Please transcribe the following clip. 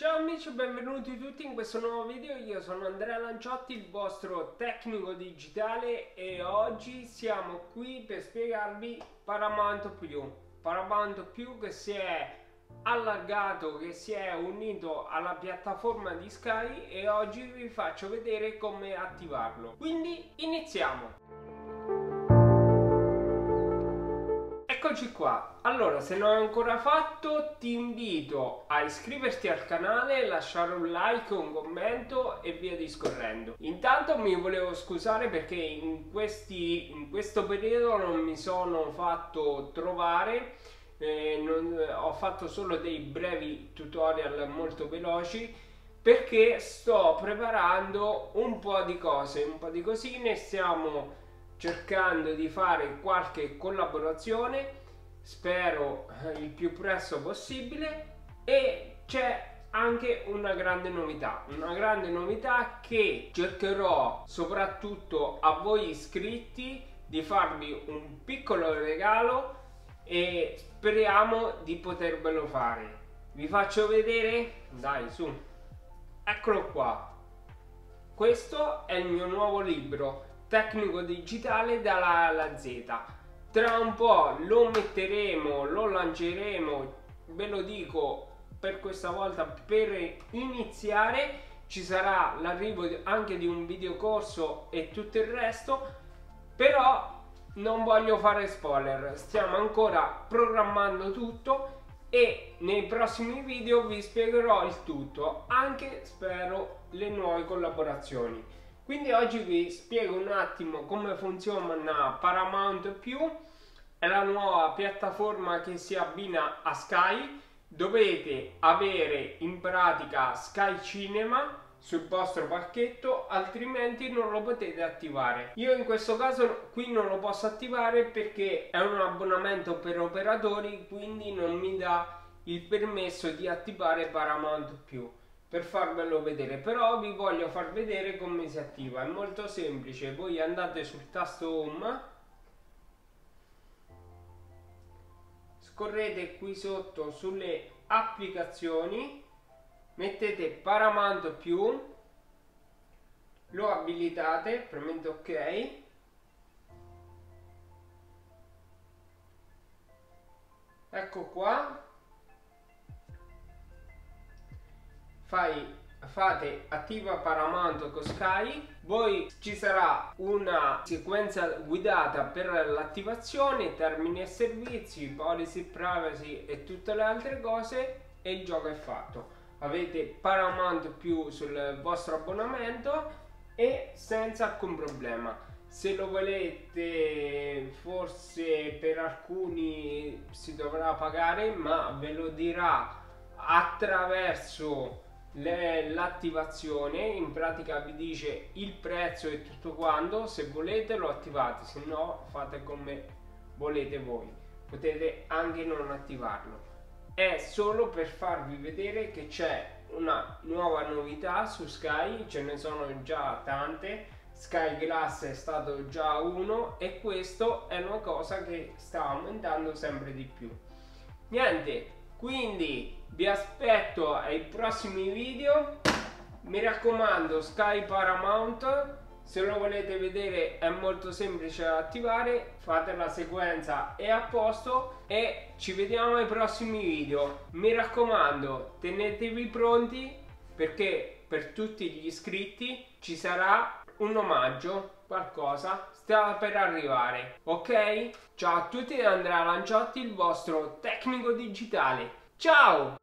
Ciao amici e benvenuti tutti in questo nuovo video, io sono Andrea Lanciotti, il vostro tecnico digitale e oggi siamo qui per spiegarvi Paramount Più. Paramount Più che si è allargato, che si è unito alla piattaforma di Sky e oggi vi faccio vedere come attivarlo. Quindi iniziamo! Eccoci qua, allora se non hai ancora fatto ti invito a iscriverti al canale, lasciare un like, un commento e via discorrendo. Intanto mi volevo scusare perché in, questi, in questo periodo non mi sono fatto trovare, eh, non, ho fatto solo dei brevi tutorial molto veloci perché sto preparando un po' di cose, un po' di cosine, stiamo cercando di fare qualche collaborazione spero eh, il più presto possibile e c'è anche una grande novità una grande novità che cercherò soprattutto a voi iscritti di farvi un piccolo regalo e speriamo di potervelo fare. Vi faccio vedere? Dai su. Eccolo qua. Questo è il mio nuovo libro tecnico digitale dalla alla Z. Tra un po' lo metteremo, lo lanceremo, ve lo dico per questa volta per iniziare ci sarà l'arrivo anche di un videocorso e tutto il resto però non voglio fare spoiler stiamo ancora programmando tutto e nei prossimi video vi spiegherò il tutto anche spero le nuove collaborazioni quindi oggi vi spiego un attimo come funziona Paramount Più, è la nuova piattaforma che si abbina a Sky, dovete avere in pratica Sky Cinema sul vostro pacchetto altrimenti non lo potete attivare. Io in questo caso qui non lo posso attivare perché è un abbonamento per operatori quindi non mi dà il permesso di attivare Paramount più per farvelo vedere però vi voglio far vedere come si attiva. È molto semplice voi andate sul tasto home scorrete qui sotto sulle applicazioni mettete Paramount più lo abilitate premete ok ecco qua fai fate attiva Paramount con Sky poi ci sarà una sequenza guidata per l'attivazione termini e servizi policy privacy e tutte le altre cose e il gioco è fatto. Avete Paramount più sul vostro abbonamento e senza alcun problema. Se lo volete forse per alcuni si dovrà pagare ma ve lo dirà attraverso l'attivazione in pratica vi dice il prezzo e tutto quanto se volete lo attivate se no fate come volete voi potete anche non attivarlo. È solo per farvi vedere che c'è una nuova novità su Sky ce ne sono già tante Sky Glass è stato già uno e questo è una cosa che sta aumentando sempre di più. Niente quindi vi aspetto ai prossimi video. Mi raccomando Sky Paramount se lo volete vedere è molto semplice da attivare. Fate la sequenza è a posto. E ci vediamo ai prossimi video. Mi raccomando tenetevi pronti perché per tutti gli iscritti ci sarà un omaggio qualcosa sta per arrivare ok? Ciao a tutti da Andrea Lanciotti il vostro tecnico digitale. Ciao